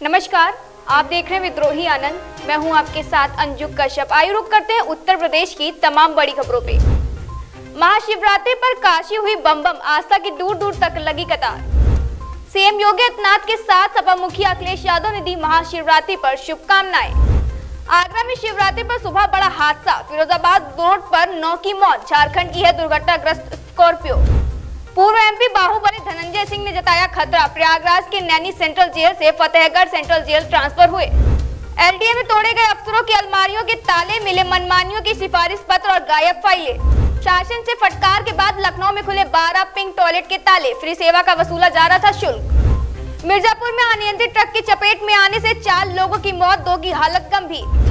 नमस्कार, आप देख रहे हैं विद्रोही आनंद। मैं हूँ आपके साथ अंजू कश्यप। आयु रुक करते हैं उत्तर प्रदेश की तमाम बड़ी खबरों पे। महाशिवरात्रि पर काशी हुई बम बम, आस्था की दूर दूर तक लगी कतार। सीएम योगी आदित्यनाथ के साथ सपा मुखिया अखिलेश यादव ने दी महाशिवरात्रि पर शुभकामनाएँ। आगरा में शिवरात्रि पर सुबह बड़ा हादसा, फिरोजाबाद रोड पर नौ की मौत, झारखंड की है दुर्घटनाग्रस्त स्कॉर्पियो। पूर्व एमपी बाहुबली धनंजय सिंह ने जताया खतरा। प्रयागराज के नैनी सेंट्रल जेल से फतेहगढ़ सेंट्रल जेल ट्रांसफ़र हुए। एलडीए में तोड़े गए अफसरों की अलमारियों के ताले मिले मनमानियों की सिफारिश पत्र और गायब फाइलें। शासन से फटकार के बाद लखनऊ में खुले 12 पिंक टॉयलेट के ताले। फ्री सेवा का वसूला जा रहा था शुल्क। मिर्जापुर में अनियंत्रित ट्रक की चपेट में आने से चार लोगों की मौत, दो की हालत गंभीर।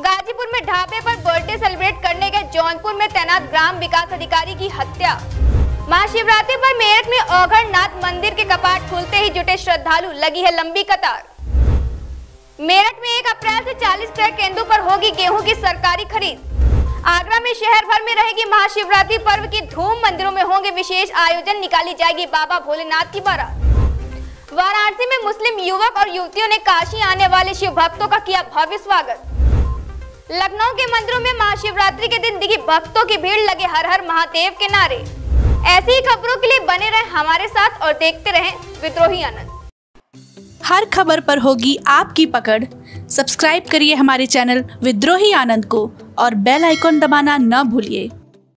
गाजीपुर में ढाबे पर बर्थडे सेलिब्रेट करने गए जौनपुर में तैनात ग्राम विकास अधिकारी की हत्या। महाशिवरात्रि पर मेरठ में औघड़ नाथ मंदिर के कपाट खुलते ही जुटे श्रद्धालु, लगी है लंबी कतार। मेरठ में एक अप्रैल से 40 क्रय केंद्रों पर होगी गेहूँ की सरकारी खरीद। आगरा में शहर भर में रहेगी महाशिवरात्रि पर्व की धूम, मंदिरों में होंगे विशेष आयोजन, निकाली जाएगी बाबा भोलेनाथ की बारात। वाराणसी में मुस्लिम युवक और युवतियों ने काशी आने वाले शिव भक्तों का किया भव्य स्वागत। लखनऊ के मंदिरों में महाशिवरात्रि के दिन दिखी भक्तों की भीड़, लगे हर हर महादेव के नारे। ऐसी ही खबरों के लिए बने रहें हमारे साथ और देखते रहें विद्रोही आनंद। हर खबर पर होगी आपकी पकड़। सब्सक्राइब करिए हमारे चैनल विद्रोही आनंद को और बेल आइकॉन दबाना न भूलिए।